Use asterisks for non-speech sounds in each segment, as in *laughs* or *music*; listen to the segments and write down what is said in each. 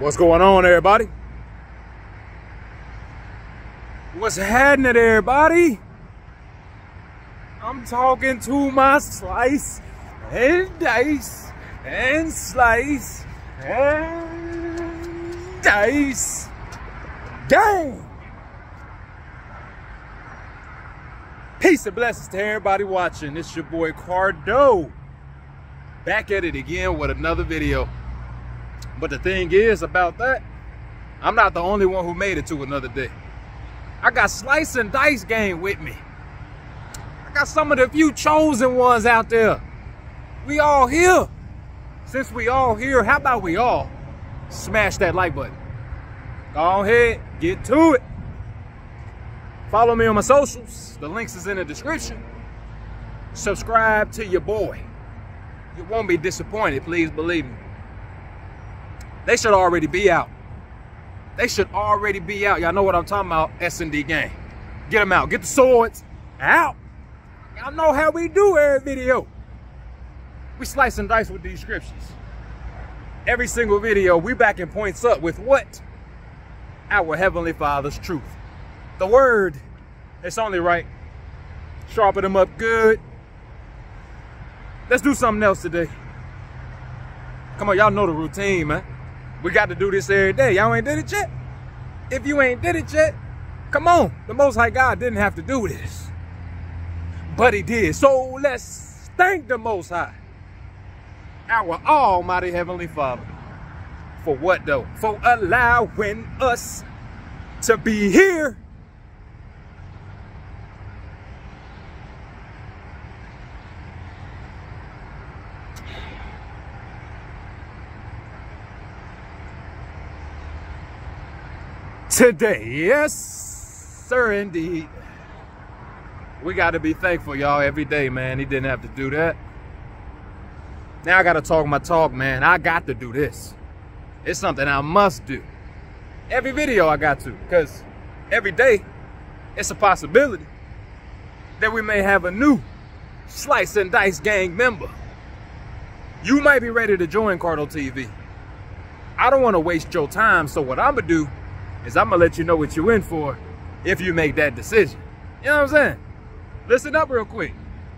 What's going on, everybody? What's happening, everybody? I'm talking to my slice and dice and slice and dice. Gang! Peace and blessings to everybody watching. It's your boy Cardo. Back at it again with another video. But the thing is about that, I'm not the only one who made it to another day. I got Slice and Dice Gang with me. I got some of the few chosen ones out there. We all here. Since we all here, how about we all smash that like button? Go ahead, get to it. Follow me on my socials. The links is in the description. Subscribe to your boy. You won't be disappointed, please believe me. They should already be out. They should already be out. Y'all know what I'm talking about, S&D gang. Get them out. Get the swords out. Y'all know how we do every video. We slice and dice with the descriptions. Every single video, we backing points up with what? Our Heavenly Father's truth. The word, it's only right. Sharpen them up good. Let's do something else today. Come on, y'all know the routine, man. We got to do this every day. Y'all ain't did it yet? If you ain't did it yet, come on. The Most High God didn't have to do this. But he did. So let's thank the Most High. Our Almighty Heavenly Father. For what though? For allowing us to be here. Today, yes, sir, indeed. We got to be thankful, y'all, every day, man. He didn't have to do that. Now I got to talk my talk, man. I got to do this. It's something I must do. Every video I got to, because every day it's a possibility that we may have a new Slice and Dice Gang member. You might be ready to join Cardo TV. I don't want to waste your time, so what I'm going to do is I'm to let you know what you're in for if you make that decision. You know what I'm saying? Listen up real quick.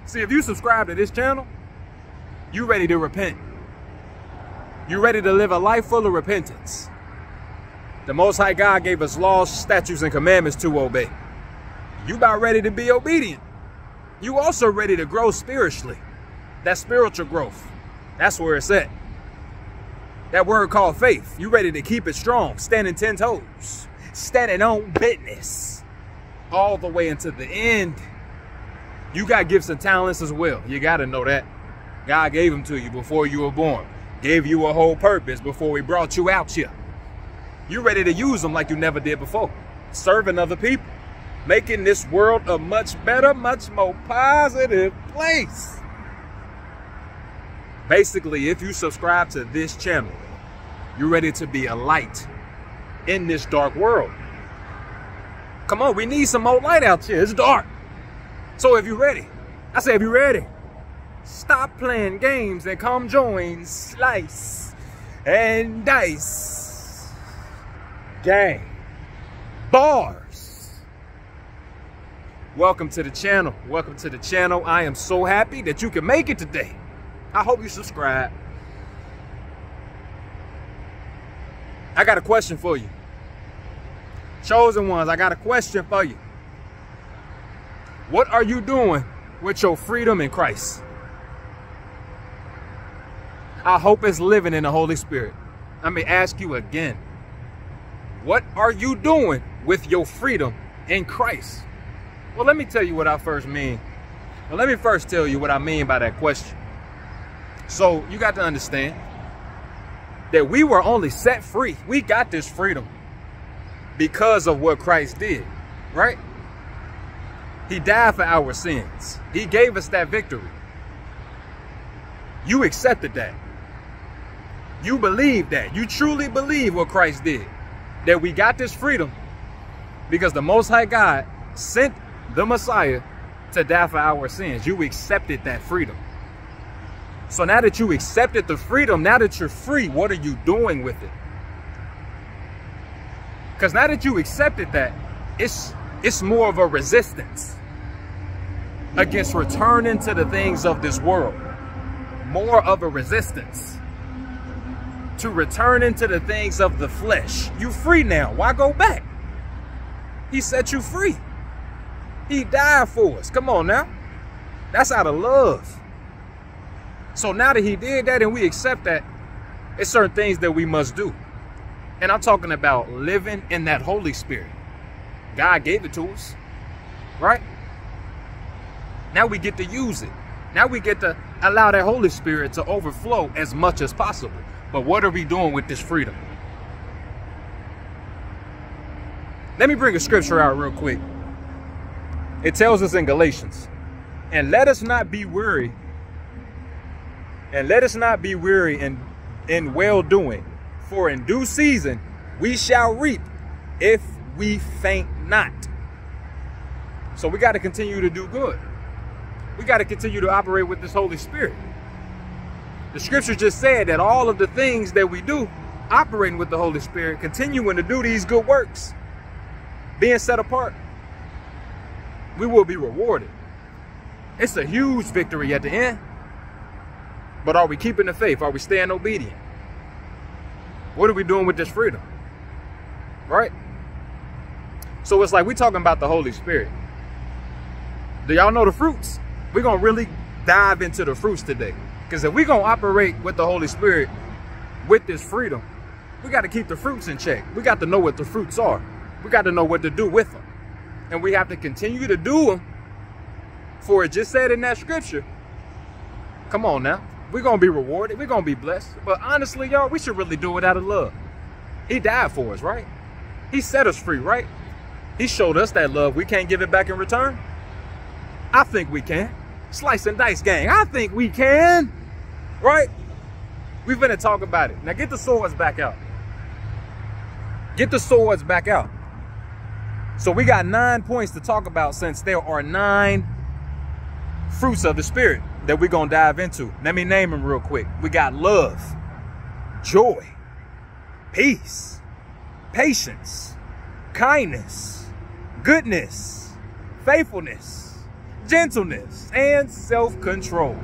See, if you subscribe to this channel, you ready to repent. You ready to live a life full of repentance. The Most High God gave us laws, statutes, and commandments to obey. You about ready to be obedient. You also ready to grow spiritually. That spiritual growth. That's where it's at. That word called faith. You ready to keep it strong, standing 10 toes, standing on business all the way into the end. You got gifts and talents as well. You got to know that. God gave them to you before you were born. Gave you a whole purpose before he brought you out here. You ready to use them like you never did before. Serving other people. Making this world a much better, much more positive place. Basically, if you subscribe to this channel, you're ready to be a light in this dark world. Come on, we need some more light out here. It's dark. So if you're ready, I say if you're ready, stop playing games and come join Slice and Dice Gang Bars. Welcome to the channel. Welcome to the channel. I am so happy that you can make it today. I hope you subscribe. I got a question for you. Chosen ones, I got a question for you. What are you doing with your freedom in Christ? I hope it's living in the Holy Spirit. Let me ask you again. What are you doing with your freedom in Christ? Well, let me tell you what I first mean. Well, let me first tell you what I mean by that question. So you got to understand that we were only set free. We got this freedom because of what Christ did, right? He died for our sins. He gave us that victory. You accepted that. You believe that. You truly believe what Christ did. That we got this freedom because the Most High God sent the Messiah to die for our sins. You accepted that freedom. So now that you accepted the freedom, now that you're free, what are you doing with it? Because now that you accepted that, it's it's more of a resistance against returning to the things of this world. More of a resistance to return into the things of the flesh. You free now. Why go back? He set you free. He died for us. Come on now. That's out of love. So now that he did that and we accept that, it's certain things that we must do. And I'm talking about living in that Holy Spirit. God gave it to us, right? Now we get to use it. Now we get to allow that Holy Spirit to overflow as much as possible. But what are we doing with this freedom? Let me bring a scripture out real quick. It tells us in Galatians, and let us not be weary, and let us not be weary in, in well doing, for in due season we shall reap if we faint not. So we got to continue to do good. We got to continue to operate with this Holy Spirit. The scripture just said that all of the things that we do, operating with the Holy Spirit, continuing to do these good works, being set apart, we will be rewarded. It's a huge victory at the end. But are we keeping the faith? Are we staying obedient? What are we doing with this freedom? Right? So it's like we're talking about the Holy Spirit. Do y'all know the fruits? We're going to really dive into the fruits today. Because if we're going to operate with the Holy Spirit with this freedom, we got to keep the fruits in check. We got to know what the fruits are. We got to know what to do with them. And we have to continue to do them. For it just said in that scripture, come on now. We're going to be rewarded. We're going to be blessed. But honestly, y'all, we should really do it out of love. He died for us, right? He set us free, right? He showed us that love. We can't give it back in return. I think we can. Slice and dice gang. I think we can right? We've been to talk about it. Now get the swords back out. Get the swords back out. So we got nine points to talk about since there are nine fruits of the spirit that we're going to dive into. Let me name them real quick. We got love, joy, peace, patience, kindness, goodness, faithfulness, gentleness, and self-control.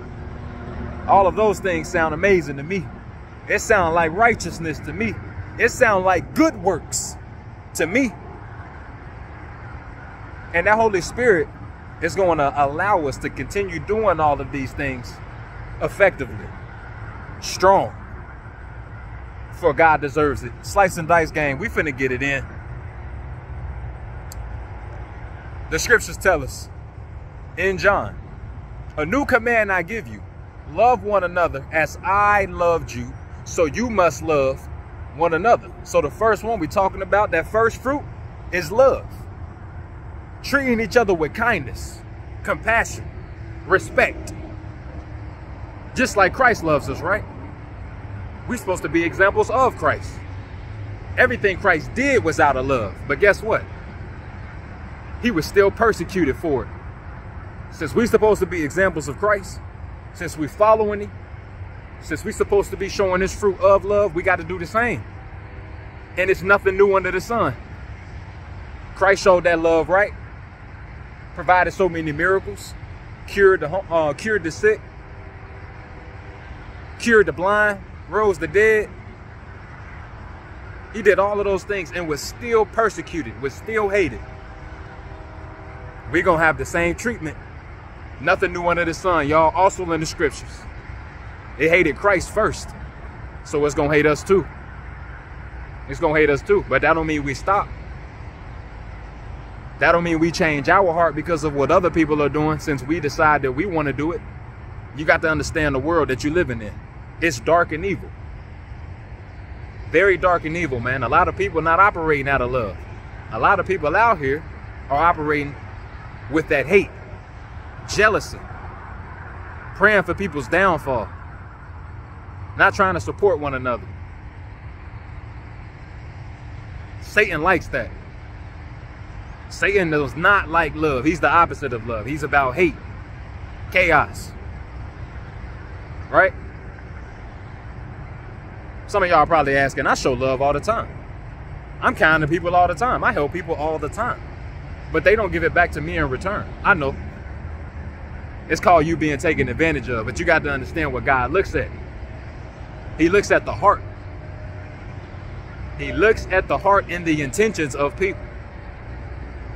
All of those things sound amazing to me. It sounds like righteousness to me. It sounds like good works to me. And that Holy Spirit is going to allow us to continue doing all of these things effectively, strong. For God deserves it. Slice and dice game, we finna get it in. The scriptures tell us in John, a new command I give you, love one another as I loved you, so you must love one another. So the first one we're talking about, that first fruit, is love. Treating each other with kindness, compassion, respect. Just like Christ loves us, right? We're supposed to be examples of Christ. Everything Christ did was out of love. But guess what? He was still persecuted for it. Since we're supposed to be examples of Christ, since we're following him, since we're supposed to be showing this fruit of love, we got to do the same. And it's nothing new under the sun. Christ showed that love, right? Provided so many miracles, cured the, uh, cured the sick, cured the blind, rose the dead. He did all of those things and was still persecuted, was still hated. We're going to have the same treatment Nothing new under the sun, y'all. Also in the scriptures. It hated Christ first. So it's going to hate us too. It's going to hate us too. But that don't mean we stop. That don't mean we change our heart because of what other people are doing since we decide that we want to do it. You got to understand the world that you're living in. It's dark and evil. Very dark and evil, man. A lot of people not operating out of love. A lot of people out here are operating with that hate jealousy, praying for people's downfall, not trying to support one another. Satan likes that. Satan does not like love. He's the opposite of love. He's about hate, chaos. Right? Some of y'all probably asking, I show love all the time. I'm kind to people all the time. I help people all the time. But they don't give it back to me in return. I know. It's called you being taken advantage of. But you got to understand what God looks at. He looks at the heart. He looks at the heart and the intentions of people.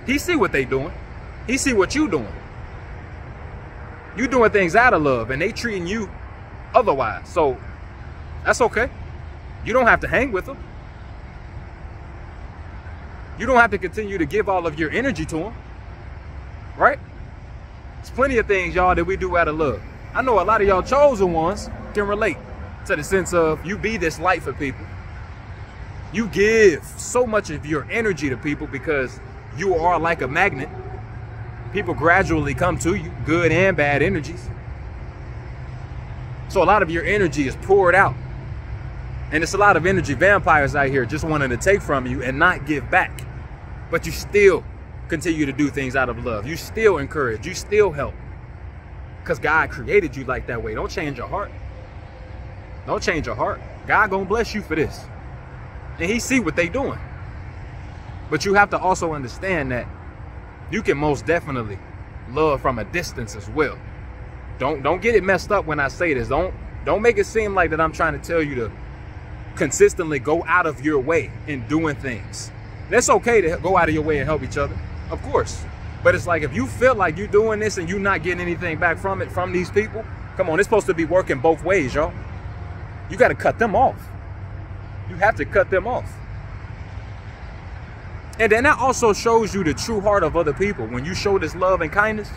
He see what they doing. He see what you doing. You doing things out of love and they treating you otherwise. So that's okay. You don't have to hang with them. You don't have to continue to give all of your energy to them. Right? There's plenty of things, y'all, that we do out of love. I know a lot of y'all chosen ones can relate to the sense of you be this light for people. You give so much of your energy to people because you are like a magnet. People gradually come to you, good and bad energies. So a lot of your energy is poured out. And it's a lot of energy vampires out here just wanting to take from you and not give back. But you still continue to do things out of love. You still encourage, you still help. Because God created you like that way. Don't change your heart. Don't change your heart. God gonna bless you for this. And he see what they doing. But you have to also understand that you can most definitely love from a distance as well. Don't don't get it messed up when I say this. Don't don't make it seem like that I'm trying to tell you to consistently go out of your way in doing things. That's okay to go out of your way and help each other, of course. But it's like if you feel like you're doing this and you're not getting anything back from it from these people, come on, it's supposed to be working both ways, y'all. You got to cut them off. You have to cut them off. And then that also shows you the true heart of other people when you show this love and kindness,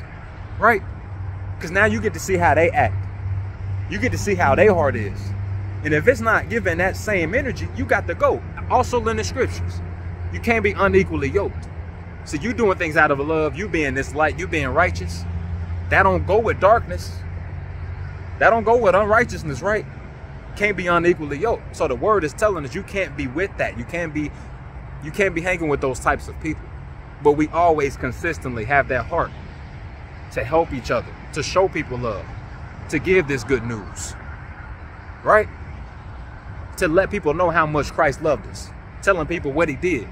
right? Because now you get to see how they act. You get to see how their heart is. And if it's not giving that same energy, you got to go. Also in the scriptures, you can't be unequally yoked. So you doing things out of love, you being this light, you being righteous. That don't go with darkness. That don't go with unrighteousness, right? Can't be unequally yoked. So the word is telling us you can't be with that. You can't be you can't be hanging with those types of people. But we always consistently have that heart to help each other, to show people love, to give this good news. Right? to let people know how much Christ loved us, telling people what he did.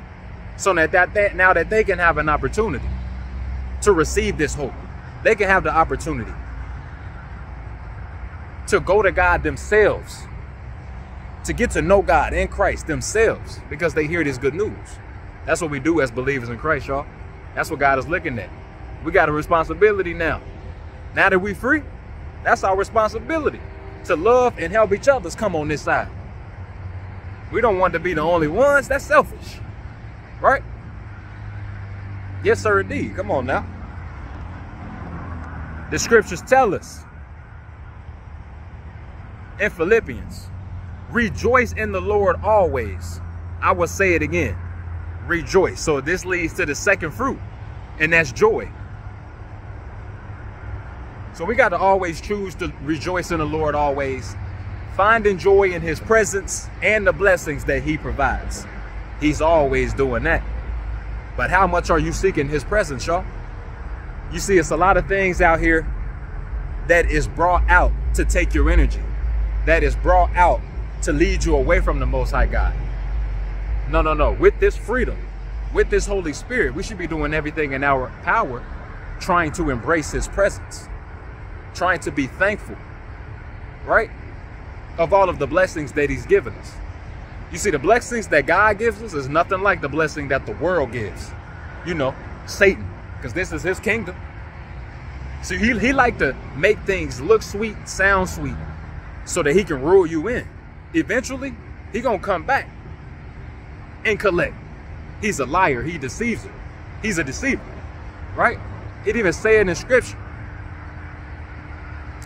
So that, that, that now that they can have an opportunity to receive this hope, they can have the opportunity to go to God themselves, to get to know God in Christ themselves because they hear this good news. That's what we do as believers in Christ, y'all. That's what God is looking at. We got a responsibility now. Now that we free, that's our responsibility to love and help each other come on this side. We don't want to be the only ones. That's selfish. Right? Yes, sir, indeed. Come on now. The scriptures tell us in Philippians, rejoice in the Lord always. I will say it again. Rejoice. So this leads to the second fruit, and that's joy. So we got to always choose to rejoice in the Lord always finding joy in his presence and the blessings that he provides. He's always doing that. But how much are you seeking his presence, y'all? You see, it's a lot of things out here that is brought out to take your energy, that is brought out to lead you away from the Most High God. No, no, no. With this freedom, with this Holy Spirit, we should be doing everything in our power, trying to embrace his presence, trying to be thankful, right? of all of the blessings that he's given us. You see, the blessings that God gives us is nothing like the blessing that the world gives. You know, Satan, because this is his kingdom. So he, he like to make things look sweet, sound sweet, so that he can rule you in. Eventually, he gonna come back and collect. He's a liar. He deceives her. He's a deceiver, right? It even say it in scripture.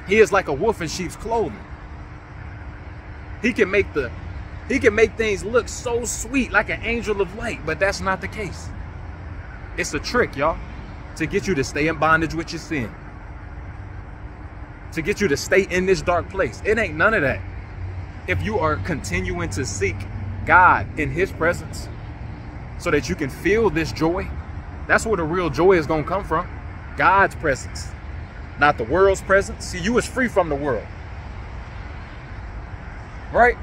He is like a wolf in sheep's clothing. He can make the he can make things look so sweet like an angel of light, but that's not the case. It's a trick, y'all, to get you to stay in bondage with your sin. To get you to stay in this dark place. It ain't none of that. If you are continuing to seek God in his presence so that you can feel this joy, that's where the real joy is going to come from. God's presence, not the world's presence. See, you is free from the world right?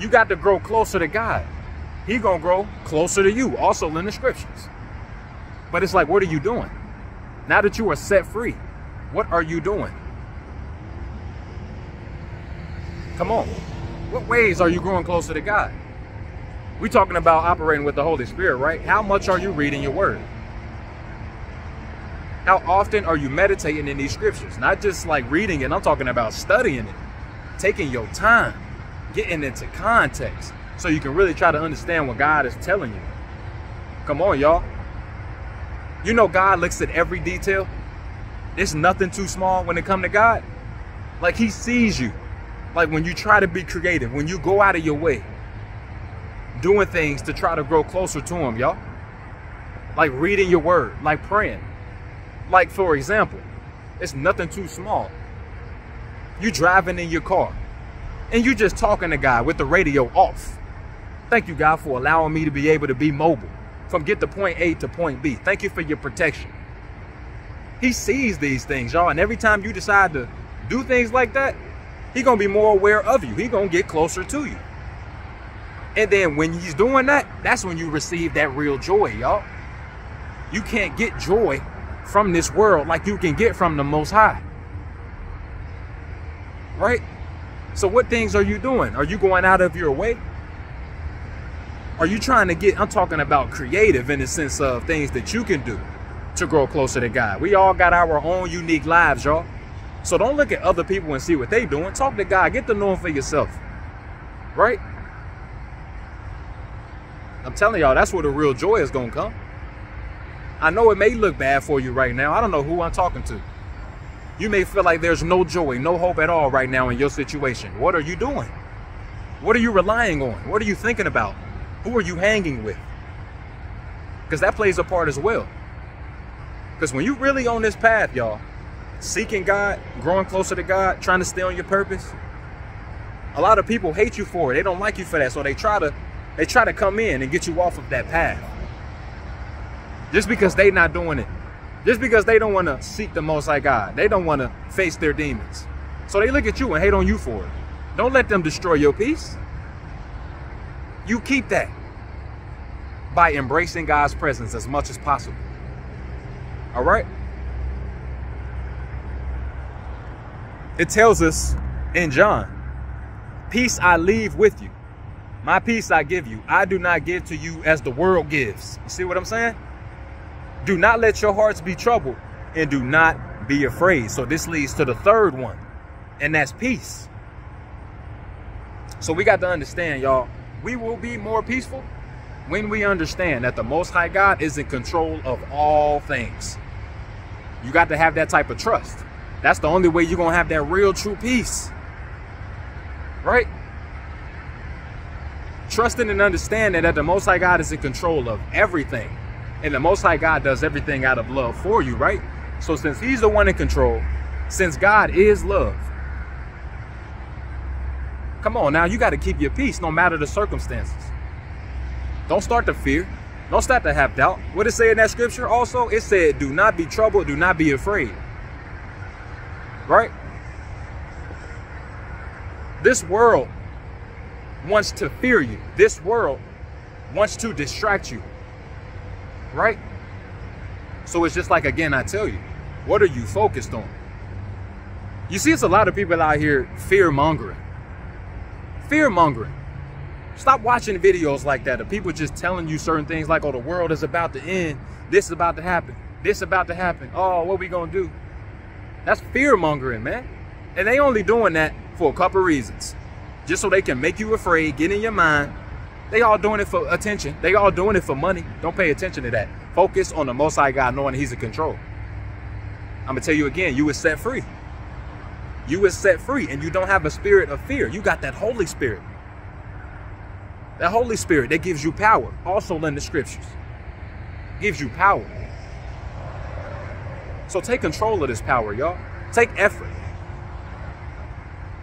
You got to grow closer to God. he gonna grow closer to you, also in the scriptures. But it's like, what are you doing? Now that you are set free, what are you doing? Come on. What ways are you growing closer to God? We're talking about operating with the Holy Spirit, right? How much are you reading your word? How often are you meditating in these scriptures? Not just like reading it, I'm talking about studying it, taking your time, getting into context so you can really try to understand what God is telling you. Come on, y'all. You know God looks at every detail. There's nothing too small when it come to God. Like he sees you. Like when you try to be creative, when you go out of your way, doing things to try to grow closer to him, y'all. Like reading your word, like praying. Like for example, it's nothing too small. You driving in your car and you just talking to God with the radio off. Thank you, God, for allowing me to be able to be mobile from get to point A to point B. Thank you for your protection. He sees these things, y'all. And every time you decide to do things like that, he gonna be more aware of you. He gonna get closer to you. And then when he's doing that, that's when you receive that real joy, y'all. You can't get joy from this world like you can get from the Most High. Right? So what things are you doing? Are you going out of your way? Are you trying to get, I'm talking about creative in the sense of things that you can do to grow closer to God. We all got our own unique lives, y'all. So don't look at other people and see what they doing. Talk to God. Get to know him for yourself. Right? I'm telling y'all, that's where the real joy is going to come. I know it may look bad for you right now. I don't know who I'm talking to. You may feel like there's no joy, no hope at all right now in your situation. What are you doing? What are you relying on? What are you thinking about? Who are you hanging with? Because that plays a part as well. Because when you really on this path, y'all, seeking God, growing closer to God, trying to stay on your purpose, a lot of people hate you for it. They don't like you for that. So they try to they try to come in and get you off of that path. Just because they not doing it. Just because they don't want to seek the Most High God. They don't want to face their demons. So they look at you and hate on you for it. Don't let them destroy your peace. You keep that by embracing God's presence as much as possible. All right? It tells us in John, peace I leave with you. My peace I give you. I do not give to you as the world gives. You see what I'm saying? Do not let your hearts be troubled and do not be afraid. So this leads to the third one, and that's peace. So we got to understand, y'all, we will be more peaceful when we understand that the Most High God is in control of all things. You got to have that type of trust. That's the only way you're going to have that real true peace. Right? trusting and understanding that the Most High God is in control of everything. And the Most High God does everything out of love for you, right? So since he's the one in control, since God is love, come on now, you got to keep your peace no matter the circumstances. Don't start to fear. Don't start to have doubt. What it say in that scripture also? It said, do not be troubled, do not be afraid. Right? This world wants to fear you. This world wants to distract you. Right? So it's just like, again, I tell you, what are you focused on? You see, it's a lot of people out here fear mongering. Fear mongering. Stop watching videos like that of people just telling you certain things like, oh, the world is about to end. This is about to happen. This is about to happen. Oh, what we gonna do? That's fear mongering, man. And they only doing that for a couple reasons just so they can make you afraid, get in your mind. They all doing it for attention. They all doing it for money. Don't pay attention to that. Focus on the Most High God, knowing He's in control. I'm gonna tell you again, you was set free. You was set free, and you don't have a spirit of fear. You got that Holy Spirit. That Holy Spirit that gives you power, also in the scriptures, gives you power. So take control of this power, y'all. Take effort.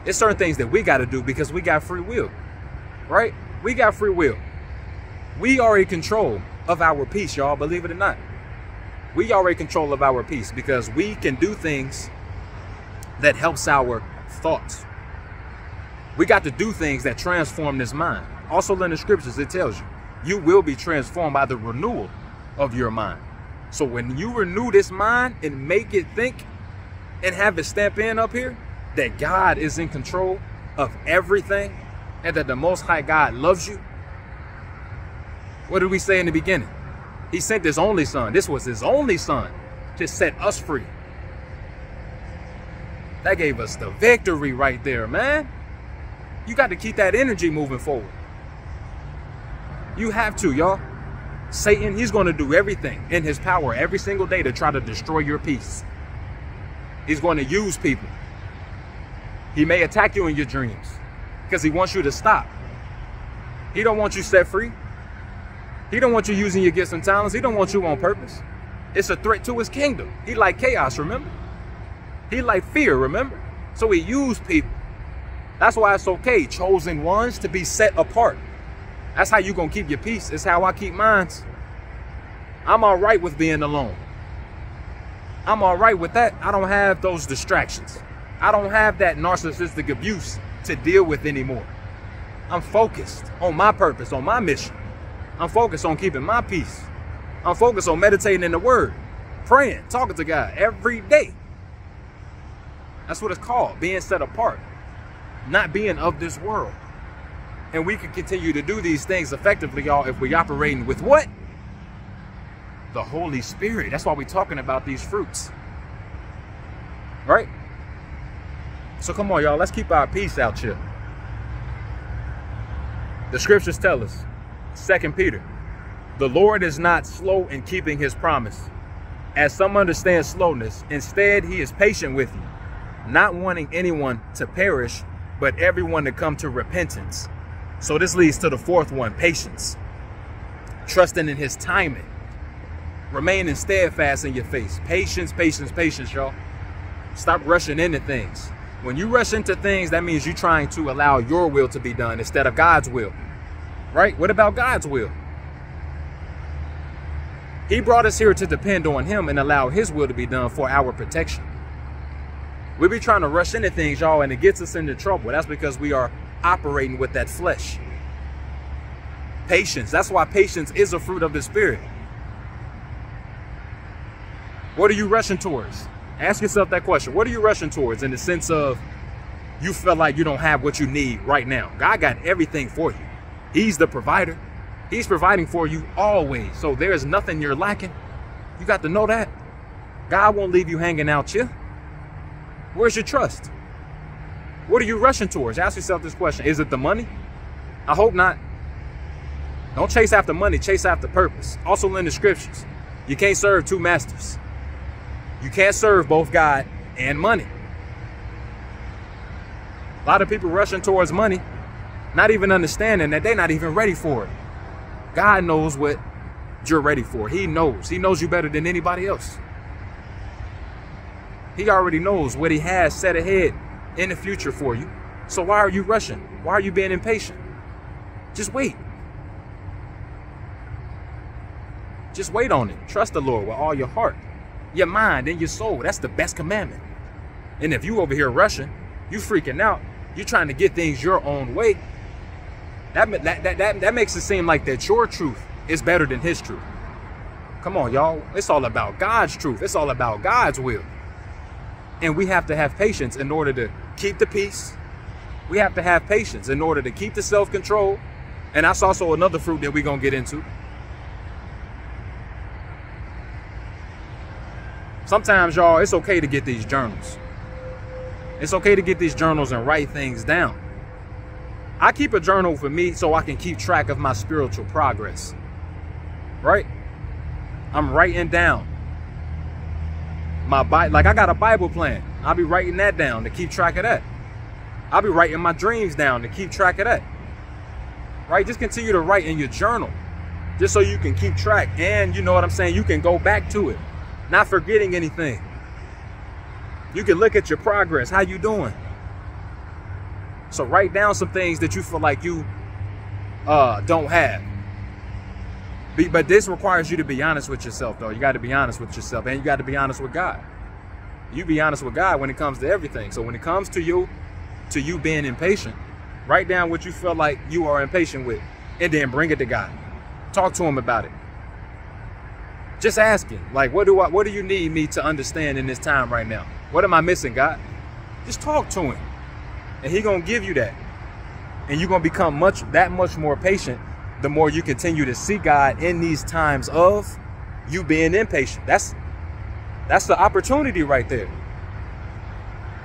It's certain things that we got to do because we got free will, right? We got free will. We are in control of our peace, y'all, believe it or not. We are in control of our peace because we can do things that helps our thoughts. We got to do things that transform this mind. Also in the scriptures, it tells you, you will be transformed by the renewal of your mind. So when you renew this mind and make it think and have it stamp in up here that God is in control of everything and that the Most High God loves you, what did we say in the beginning? He sent his only son. This was his only son to set us free. That gave us the victory right there, man. You got to keep that energy moving forward. You have to, y'all. Satan, he's going to do everything in his power every single day to try to destroy your peace. He's going to use people. He may attack you in your dreams because he wants you to stop. He don't want you set free. He don't want you using your gifts and talents. He don't want you on purpose. It's a threat to his kingdom. He like chaos, remember? He like fear, remember? So he used people. That's why it's okay, chosen ones, to be set apart. That's how you gonna keep your peace. It's how I keep mine. I'm all right with being alone. I'm all right with that. I don't have those distractions. I don't have that narcissistic abuse to deal with anymore. I'm focused on my purpose, on my mission. I'm focused on keeping my peace. I'm focused on meditating in the word, praying, talking to God every day. That's what it's called, being set apart, not being of this world. And we can continue to do these things effectively, y'all, if we're operating with what? The Holy Spirit. That's why we're talking about these fruits. Right? So come on, y'all. Let's keep our peace out here. The scriptures tell us, Second Peter, the Lord is not slow in keeping his promise, as some understand slowness. Instead, he is patient with you, not wanting anyone to perish, but everyone to come to repentance. So this leads to the fourth one, patience. Trusting in his timing. Remaining steadfast in your face. Patience, patience, patience, y'all. Stop rushing into things. When you rush into things, that means you're trying to allow your will to be done instead of God's will. Right? What about God's will? He brought us here to depend on him and allow his will to be done for our protection. We be trying to rush into things, y'all, and it gets us into trouble. That's because we are operating with that flesh. Patience. That's why patience is a fruit of the spirit. What are you rushing towards? Ask yourself that question. What are you rushing towards in the sense of you feel like you don't have what you need right now? God got everything for you. He's the provider. He's providing for you always. So there's nothing you're lacking. You got to know that. God won't leave you hanging out here. Where's your trust? What are you rushing towards? Ask yourself this question. Is it the money? I hope not. Don't chase after money, chase after purpose. Also in the scriptures, you can't serve two masters. You can't serve both God and money. A lot of people rushing towards money, not even understanding that they're not even ready for it. God knows what you're ready for. He knows. He knows you better than anybody else. He already knows what he has set ahead in the future for you. So why are you rushing? Why are you being impatient? Just wait. Just wait on it. Trust the Lord with all your heart, your mind, and your soul. That's the best commandment. And if you over here rushing, you freaking out, you're trying to get things your own way, that, that, that, that, that makes it seem like that your truth is better than his truth. Come on, y'all. It's all about God's truth. It's all about God's will. And we have to have patience in order to keep the peace. We have to have patience in order to keep the self-control. And that's also another fruit that we're going to get into. Sometimes, y'all, it's okay to get these journals. It's okay to get these journals and write things down. I keep a journal for me so I can keep track of my spiritual progress. Right? I'm writing down my Bible. Like I got a Bible plan. I'll be writing that down to keep track of that. I'll be writing my dreams down to keep track of that. Right? Just continue to write in your journal. Just so you can keep track. And you know what I'm saying? You can go back to it. Not forgetting anything. You can look at your progress. How you doing? So write down some things that you feel like you uh, don't have. But this requires you to be honest with yourself, though. You got to be honest with yourself, and you got to be honest with God. You be honest with God when it comes to everything. So when it comes to you, to you being impatient, write down what you feel like you are impatient with, and then bring it to God. Talk to him about it. Just ask him, like, what do I what do you need me to understand in this time right now? What am I missing, God? Just talk to him. And he gonna give you that. And you're gonna become much that much more patient the more you continue to see God in these times of you being impatient. That's that's the opportunity right there.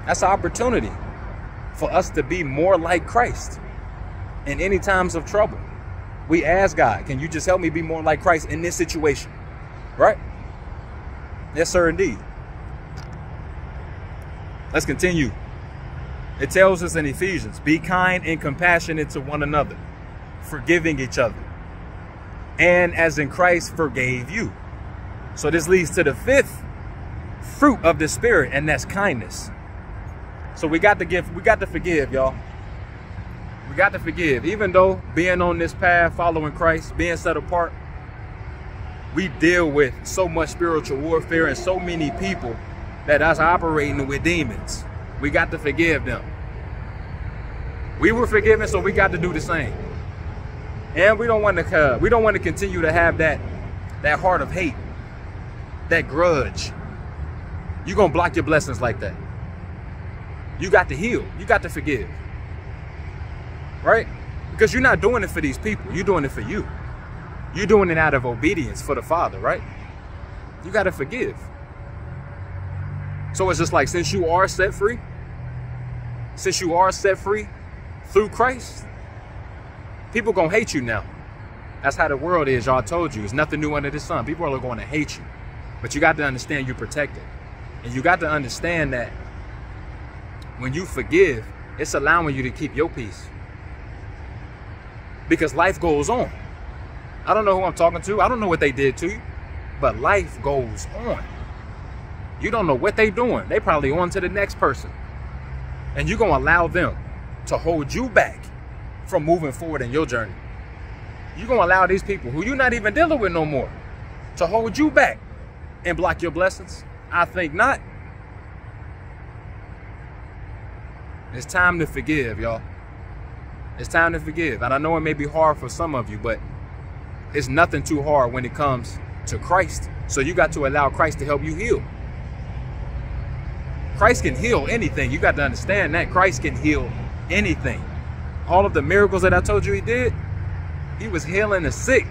That's the opportunity for us to be more like Christ in any times of trouble. We ask God, can you just help me be more like Christ in this situation? Right? Yes, sir, indeed. Let's continue. It tells us in Ephesians, be kind and compassionate to one another, forgiving each other. And as in Christ forgave you. So this leads to the fifth fruit of the spirit, and that's kindness. So we got to give, we got to forgive, y'all. We got to forgive. Even though being on this path, following Christ, being set apart, we deal with so much spiritual warfare and so many people that are operating with demons. We got to forgive them. We were forgiven, so we got to do the same. And we don't want to uh, we don't want to continue to have that that heart of hate, that grudge. You're gonna block your blessings like that. You got to heal. You got to forgive. Right? Because you're not doing it for these people. You're doing it for you. You're doing it out of obedience for the Father, right? You got to forgive. So it's just like, since you are set free, since you are set free through Christ, people to hate you now. That's how the world is, y'all told you. It's nothing new under the sun. People are going to hate you. But you got to understand you're protected. And you got to understand that when you forgive, it's allowing you to keep your peace. Because life goes on. I don't know who I'm talking to. I don't know what they did to you. But life goes on. You don't know what they doing. They probably on to the next person. And you're going to allow them to hold you back from moving forward in your journey. You're going to allow these people who you're not even dealing with no more to hold you back and block your blessings? I think not. It's time to forgive, y'all. It's time to forgive. And I know it may be hard for some of you, but it's nothing too hard when it comes to Christ. So you got to allow Christ to help you heal. Christ can heal anything. You got to understand that Christ can heal anything. All of the miracles that I told you he did, he was healing the sick,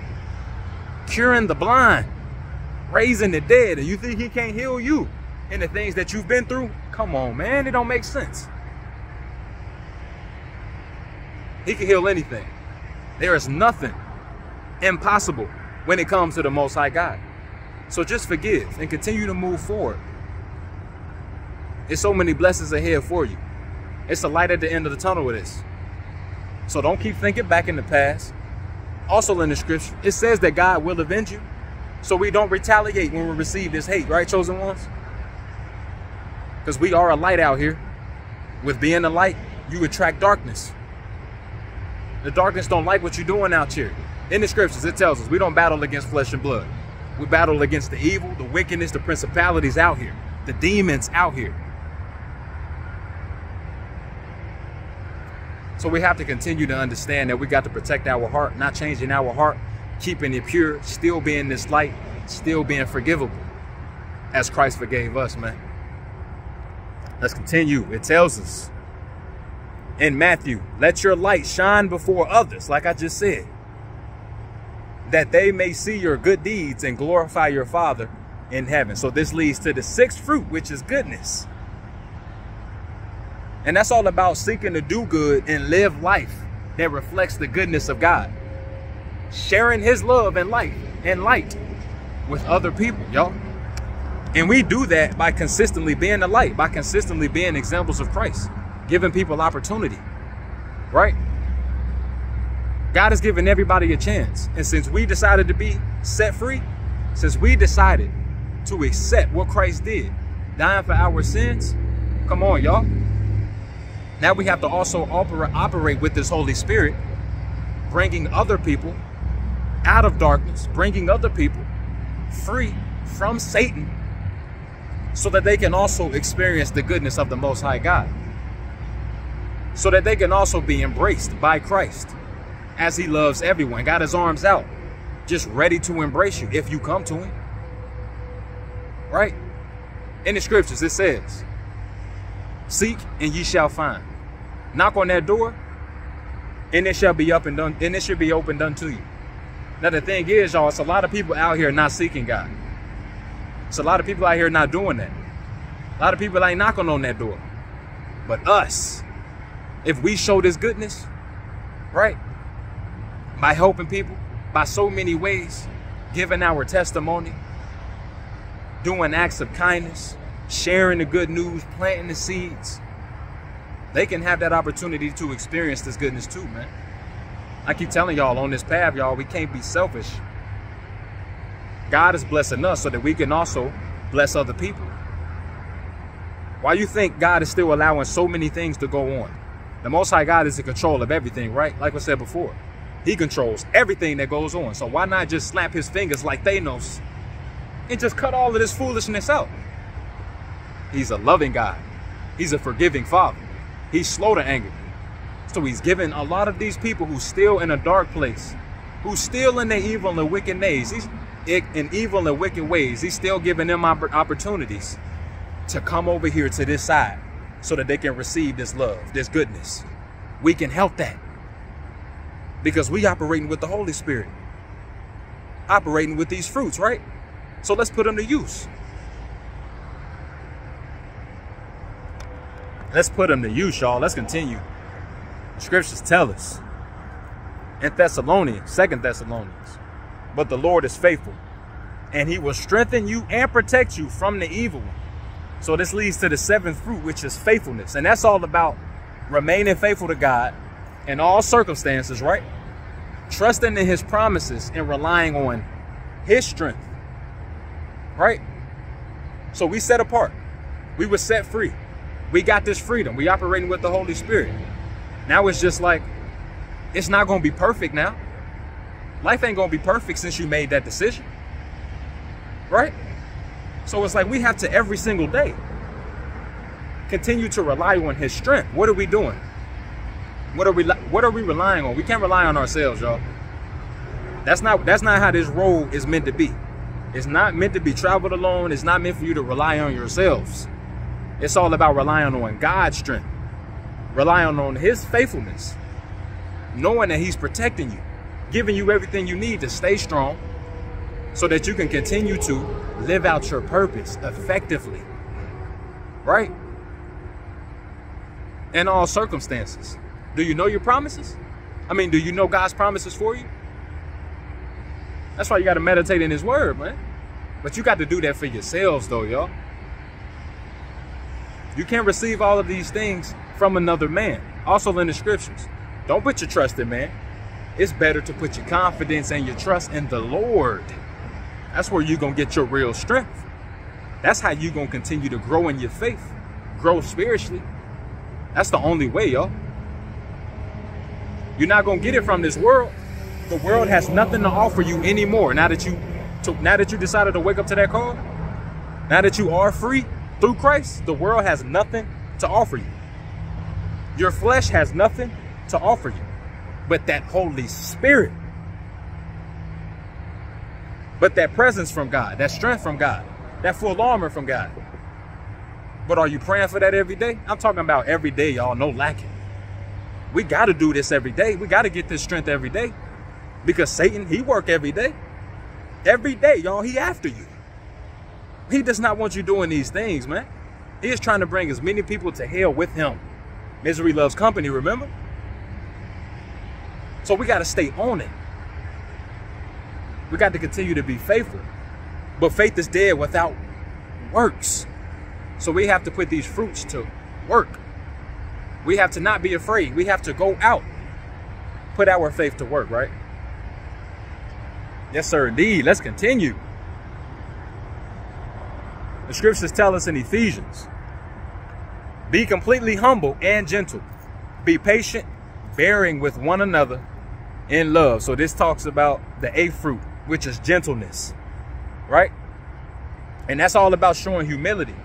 curing the blind, raising the dead. And you think he can't heal you in the things that you've been through? Come on, man. It don't make sense. He can heal anything. There is nothing impossible when it comes to the Most High God. So just forgive and continue to move forward. There's so many blessings ahead for you. It's a light at the end of the tunnel with this. So don't keep thinking back in the past. Also in the scripture, it says that God will avenge you. So we don't retaliate when we receive this hate, right, chosen ones? Because we are a light out here. With being a light, you attract darkness. The darkness don't like what you're doing out here. In the scriptures, it tells us we don't battle against flesh and blood. We battle against the evil, the wickedness, the principalities out here, the demons out here. So we have to continue to understand that we got to protect our heart, not changing our heart, keeping it pure, still being this light, still being forgivable as Christ forgave us, man. Let's continue. It tells us in Matthew, let your light shine before others, like I just said, that they may see your good deeds and glorify your Father in heaven. So this leads to the sixth fruit, which is goodness. And that's all about seeking to do good and live life that reflects the goodness of God. Sharing his love and light and light with other people, y'all. And we do that by consistently being the light, by consistently being examples of Christ giving people opportunity, right? God has given everybody a chance. And since we decided to be set free, since we decided to accept what Christ did, dying for our sins, come on, y'all. Now we have to also operate with this Holy Spirit, bringing other people out of darkness, bringing other people free from Satan so that they can also experience the goodness of the Most High God so that they can also be embraced by Christ as he loves everyone. Got his arms out, just ready to embrace you if you come to him. Right? In the scriptures, it says, Seek and ye shall find. Knock on that door, and it shall be up and done, and it should be opened unto you. Now the thing is, y'all, it's a lot of people out here not seeking God. It's a lot of people out here not doing that. A lot of people ain't knocking on that door. But us, if we show this goodness, right? By helping people by so many ways, giving our testimony, doing acts of kindness, sharing the good news, planting the seeds, they can have that opportunity to experience this goodness too, man. I keep telling y'all on this path, y'all, we can't be selfish. God is blessing us so that we can also bless other people. Why you think God is still allowing so many things to go on? The Most High God is in control of everything, right? Like I said before, he controls everything that goes on. So why not just slap his fingers like Thanos and just cut all of this foolishness out? He's a loving God. He's a forgiving Father. He's slow to anger. So he's given a lot of these people who still in a dark place, who still in their evil and wicked ways, he's in evil and wicked ways, he's still giving them opportunities to come over here to this side so that they can receive this love, this goodness. We can help that because we operating with the Holy Spirit, operating with these fruits, right? So let's put them to use. Let's put them to use, y'all. Let's continue. The scriptures tell us in Thessalonians, Second Thessalonians, but the Lord is faithful, and he will strengthen you and protect you from the evil one. So this leads to the seventh fruit, which is faithfulness. And that's all about remaining faithful to God in all circumstances, right? Trusting in his promises and relying on his strength, right? So we set apart. We were set free. We got this freedom. We operating with the Holy Spirit. Now it's just like, it's not going to be perfect now. Life ain't going to be perfect since you made that decision, right? So it's like we have to every single day continue to rely on his strength. What are we doing? What are we what are we relying on? We can't rely on ourselves, y'all. That's not that's not how this road is meant to be. It's not meant to be traveled alone. It's not meant for you to rely on yourselves. It's all about relying on God's strength. Relying on his faithfulness. Knowing that he's protecting you, giving you everything you need to stay strong so that you can continue to live out your purpose effectively. Right? In all circumstances. Do you know your promises? I mean, do you know God's promises for you? That's why you got to meditate in his word, man. But you got to do that for yourselves, though, y'all. You can't receive all of these things from another man. Also in the scriptures. Don't put your trust in man. It's better to put your confidence and your trust in the Lord. That's where you're going to get your real strength. That's how you're going to continue to grow in your faith, grow spiritually. That's the only way, y'all. You're not going to get it from this world. The world has nothing to offer you anymore now that you now that you decided to wake up to that call. Now that you are free through Christ, the world has nothing to offer you. Your flesh has nothing to offer you. But that Holy Spirit but that presence from God, that strength from God, that full armor from God. But are you praying for that every day? I'm talking about every day, y'all, no lacking. We got to do this every day. We got to get this strength every day. Because Satan, he work every day. Every day, y'all, he after you. He does not want you doing these things, man. He is trying to bring as many people to hell with him. Misery loves company, remember? So we got to stay on it. We got to continue to be faithful. But faith is dead without works. So we have to put these fruits to work. We have to not be afraid. We have to go out, put our faith to work, right? Yes, sir, indeed. Let's continue. The scriptures tell us in Ephesians, be completely humble and gentle. Be patient, bearing with one another in love. So this talks about the eighth fruit, which is gentleness, right? And that's all about showing humility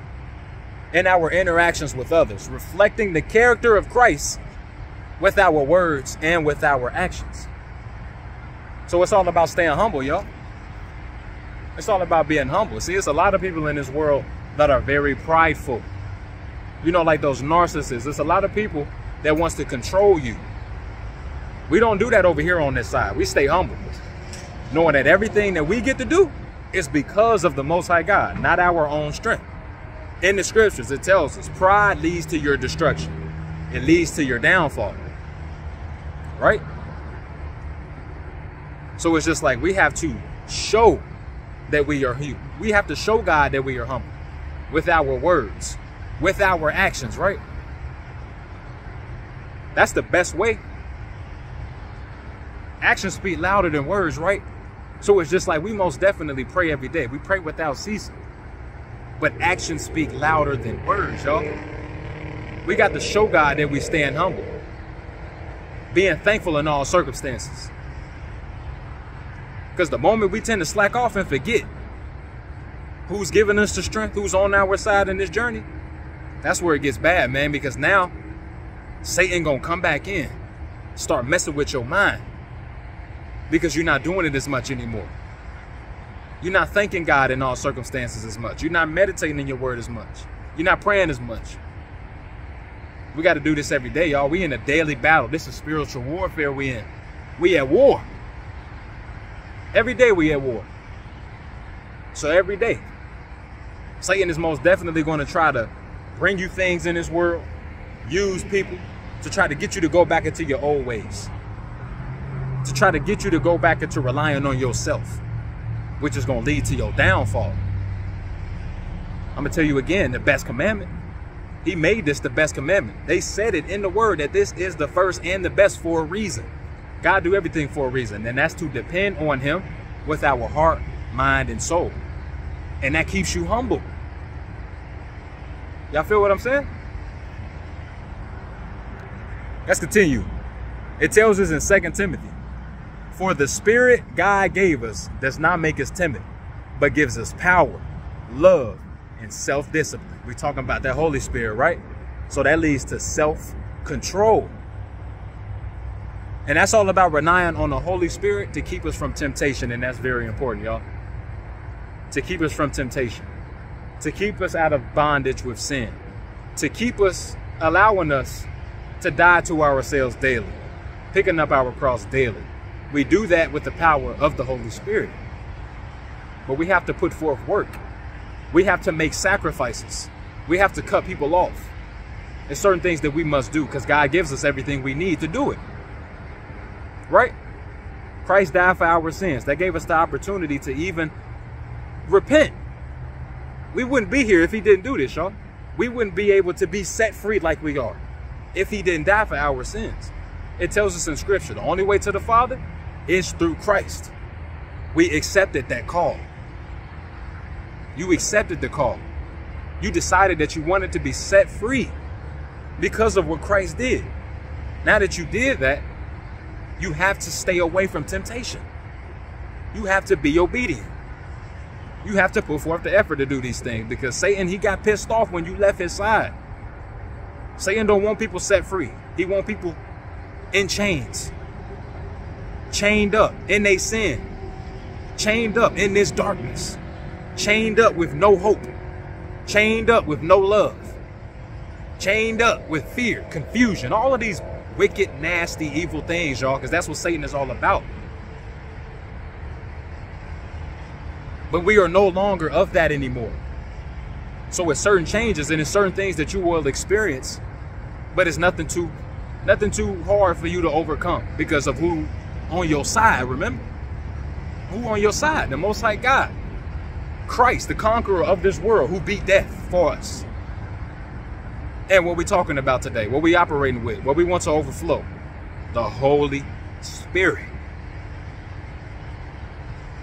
in our interactions with others, reflecting the character of Christ with our words and with our actions. So it's all about staying humble, y'all. It's all about being humble. See, it's a lot of people in this world that are very prideful. You know, like those narcissists. It's a lot of people that wants to control you. We don't do that over here on this side. We stay humble, knowing that everything that we get to do is because of the Most High God, not our own strength. In the scriptures, it tells us pride leads to your destruction. It leads to your downfall. Right? So it's just like we have to show that we are human. we have to show God that we are humble with our words, with our actions, right? That's the best way. Actions speak louder than words, right? So it's just like we most definitely pray every day. We pray without ceasing. But actions speak louder than words, y'all. We got to show God that we stand humble. Being thankful in all circumstances. Because the moment we tend to slack off and forget who's giving us the strength, who's on our side in this journey, that's where it gets bad, man. Because now Satan gonna come back in, start messing with your mind because you're not doing it as much anymore. You're not thanking God in all circumstances as much. You're not meditating in your word as much. You're not praying as much. We got to do this every day, y'all. We in a daily battle. This is spiritual warfare we in. We at war. Every day we at war. So every day, Satan is most definitely going to try to bring you things in this world, use people to try to get you to go back into your old ways to try to get you to go back into relying on yourself, which is going to lead to your downfall. I'm going to tell you again, the best commandment. He made this the best commandment. They said it in the word that this is the first and the best for a reason. God do everything for a reason, and that's to depend on him with our heart, mind, and soul. And that keeps you humble. Y'all feel what I'm saying? Let's continue. It tells us in 2 Timothy for the spirit God gave us does not make us timid, but gives us power, love, and self-discipline. We're talking about that Holy Spirit, right? So that leads to self-control. And that's all about relying on the Holy Spirit to keep us from temptation. And that's very important, y'all. To keep us from temptation. To keep us out of bondage with sin. To keep us, allowing us to die to ourselves daily. Picking up our cross daily. We do that with the power of the Holy Spirit. But we have to put forth work. We have to make sacrifices. We have to cut people off. There's certain things that we must do because God gives us everything we need to do it. Right? Christ died for our sins. That gave us the opportunity to even repent. We wouldn't be here if he didn't do this, y'all. We wouldn't be able to be set free like we are if he didn't die for our sins. It tells us in scripture, the only way to the Father is through Christ. We accepted that call. You accepted the call. You decided that you wanted to be set free because of what Christ did. Now that you did that, you have to stay away from temptation. You have to be obedient. You have to put forth the effort to do these things because Satan, he got pissed off when you left his side. Satan don't want people set free. He want people in chains chained up in their sin, chained up in this darkness, chained up with no hope, chained up with no love, chained up with fear, confusion, all of these wicked, nasty, evil things, y'all, because that's what Satan is all about. But we are no longer of that anymore. So with certain changes and it's certain things that you will experience, but it's nothing too nothing too hard for you to overcome because of who on your side, remember? Who on your side? The Most High God. Christ, the conqueror of this world, who beat death for us. And what we talking about today, what we operating with, what we want to overflow, the Holy Spirit.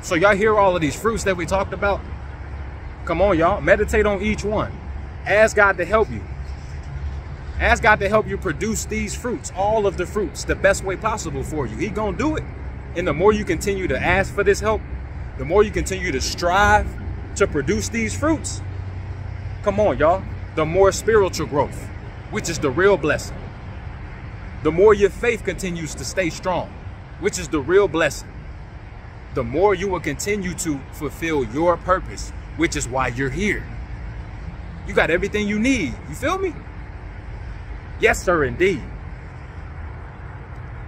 So y'all hear all of these fruits that we talked about? Come on, y'all. Meditate on each one. Ask God to help you. Ask God to help you produce these fruits, all of the fruits, the best way possible for you. He gonna do it. And the more you continue to ask for this help, the more you continue to strive to produce these fruits, come on, y'all, the more spiritual growth, which is the real blessing. The more your faith continues to stay strong, which is the real blessing. the more you will continue to fulfill your purpose, which is why you're here. You got everything you need. You feel me? Yes, sir, indeed.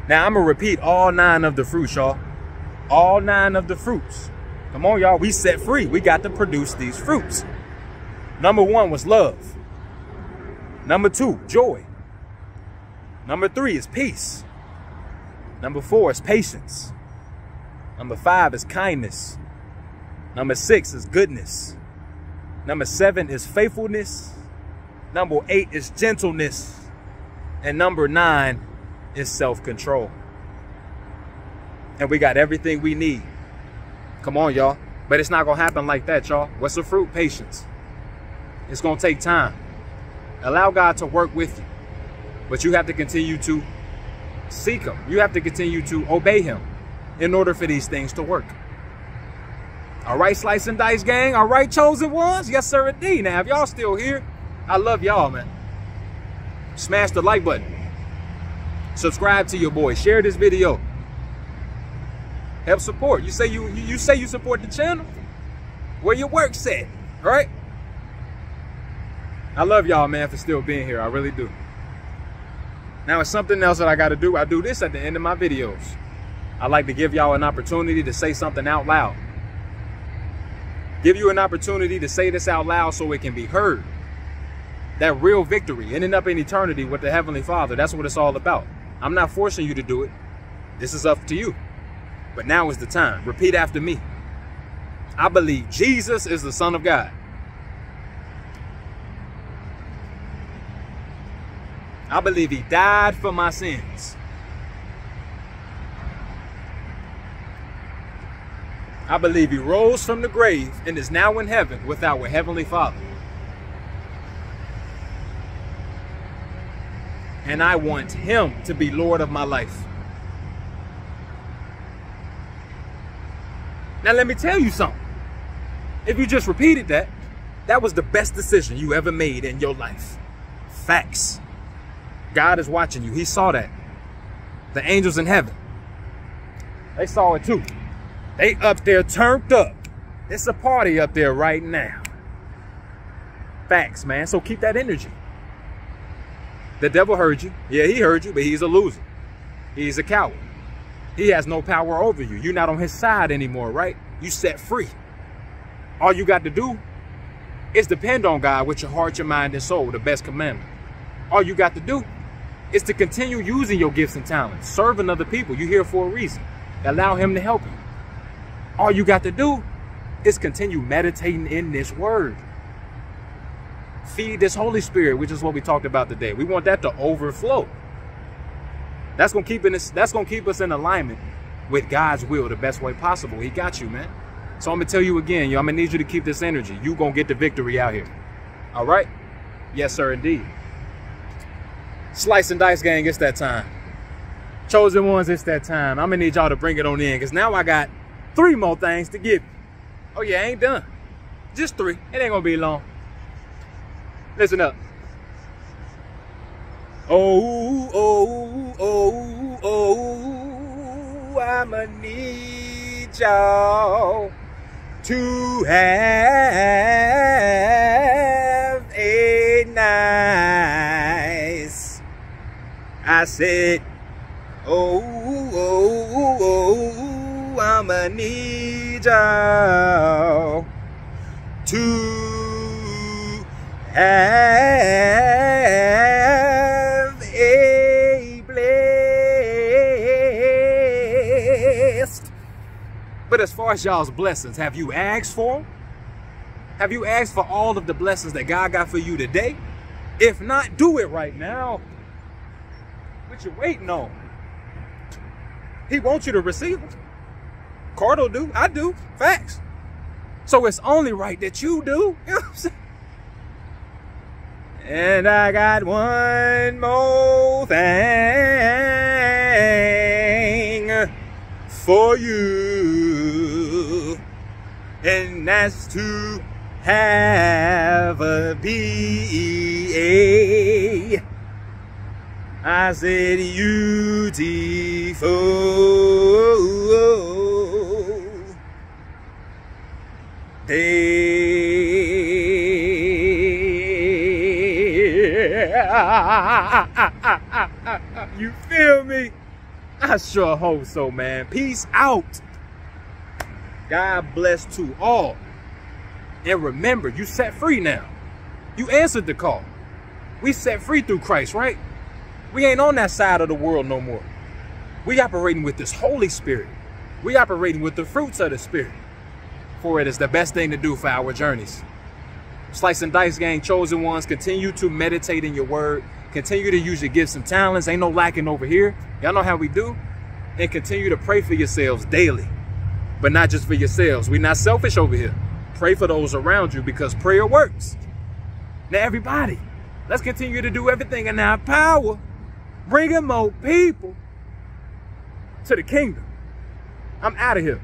Now, I'm going to repeat all nine of the fruits, y'all. All nine of the fruits. Come on, y'all. We set free. We got to produce these fruits. Number one was love. Number two, joy. Number three is peace. Number four is patience. Number five is kindness. Number six is goodness. Number seven is faithfulness. Number eight is gentleness. And number nine is self-control. And we got everything we need. Come on, y'all. But it's not going to happen like that, y'all. What's the fruit? Patience. It's going to take time. Allow God to work with you. But you have to continue to seek him. You have to continue to obey him in order for these things to work. All right, Slice and Dice gang. All right, chosen ones. Yes, sir, indeed. Now, if y'all still here, I love y'all, man. Smash the like button. Subscribe to your boy. Share this video. Help support. You say you you say you support the channel. Where your work set, right? I love y'all, man, for still being here. I really do. Now, it's something else that I got to do. I do this at the end of my videos. I like to give y'all an opportunity to say something out loud. Give you an opportunity to say this out loud so it can be heard. That real victory, ending up in eternity with the Heavenly Father. That's what it's all about. I'm not forcing you to do it. This is up to you. But now is the time. Repeat after me. I believe Jesus is the Son of God. I believe he died for my sins. I believe he rose from the grave and is now in heaven with our Heavenly Father. And I want him to be Lord of my life. Now let me tell you something. If you just repeated that, that was the best decision you ever made in your life. Facts. God is watching you. He saw that. The angels in heaven. They saw it too. They up there turned up. It's a party up there right now. Facts, man. So keep that energy. The devil heard you. Yeah, he heard you, but he's a loser. He's a coward. He has no power over you. You're not on his side anymore, right? You set free. All you got to do is depend on God with your heart, your mind, and soul, the best commandment. All you got to do is to continue using your gifts and talents, serving other people. You're here for a reason. Allow him to help you. All you got to do is continue meditating in this word. Feed this Holy Spirit, which is what we talked about today. We want that to overflow. That's gonna keep us. That's gonna keep us in alignment with God's will the best way possible. He got you, man. So I'm gonna tell you again, yo, I'm gonna need you to keep this energy. You gonna get the victory out here. All right? Yes, sir, indeed. Slice and Dice Gang, it's that time. Chosen Ones, it's that time. I'm gonna need y'all to bring it on in because now I got three more things to give you. Oh yeah, ain't done. Just three. It ain't gonna be long. Listen up. Oh, oh, oh, oh, I'ma need y'all to have I said, oh, oh, oh, oh I'ma need y'all to have a blessed. But as far as y'all's blessings, have you asked for them? Have you asked for all of the blessings that God got for you today? If not, do it right now. What you waiting on? He wants you to receive them. Cardo do. I do. Facts. So it's only right that you do. *laughs* You know? And I got one more thing for you. And that's to have a a B-E-A. I said beautiful. day. you feel me? I sure hope so, man. Peace out. God bless to all. And remember, you set free now. You answered the call. We set free through Christ, right? We ain't on that side of the world no more. We operating with this Holy Spirit. We operating with the fruits of the Spirit. For it is the best thing to do for our journeys. Slice and Dice Gang, chosen ones, continue to meditate in your word. Continue to use your gifts and talents. Ain't no lacking over here. Y'all know how we do. And continue to pray for yourselves daily. But not just for yourselves. We're not selfish over here. Pray for those around you because prayer works. Now, everybody, let's continue to do everything in our power. Bringing more people to the kingdom. I'm out of here.